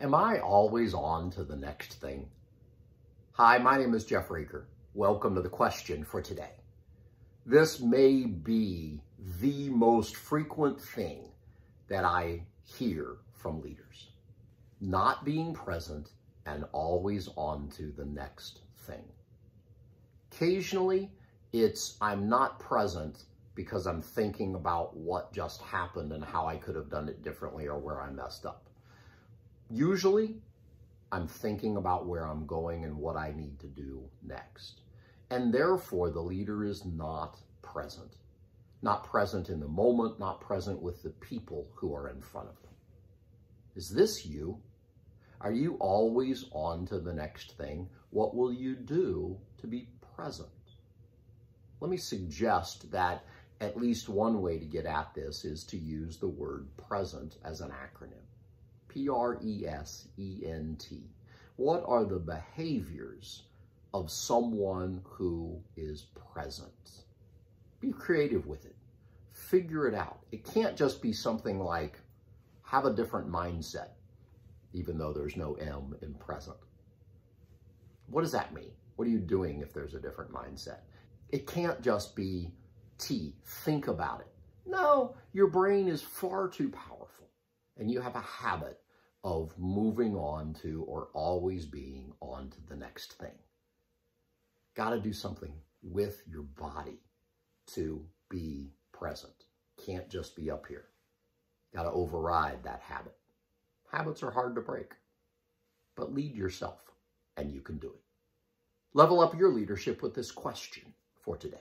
Am I always on to the next thing? Hi, my name is Jeff Raker. Welcome to the question for today. This may be the most frequent thing that I hear from leaders. Not being present and always on to the next thing. Occasionally, it's I'm not present because I'm thinking about what just happened and how I could have done it differently or where I messed up. Usually, I'm thinking about where I'm going and what I need to do next. And therefore, the leader is not present. Not present in the moment, not present with the people who are in front of them. Is this you? Are you always on to the next thing? What will you do to be present? Let me suggest that at least one way to get at this is to use the word present as an acronym. P-R-E-S-E-N-T. What are the behaviors of someone who is present? Be creative with it. Figure it out. It can't just be something like have a different mindset, even though there's no M in present. What does that mean? What are you doing if there's a different mindset? It can't just be T, think about it. No, your brain is far too powerful and you have a habit of moving on to or always being on to the next thing. Got to do something with your body to be present. Can't just be up here. Got to override that habit. Habits are hard to break, but lead yourself and you can do it. Level up your leadership with this question for today.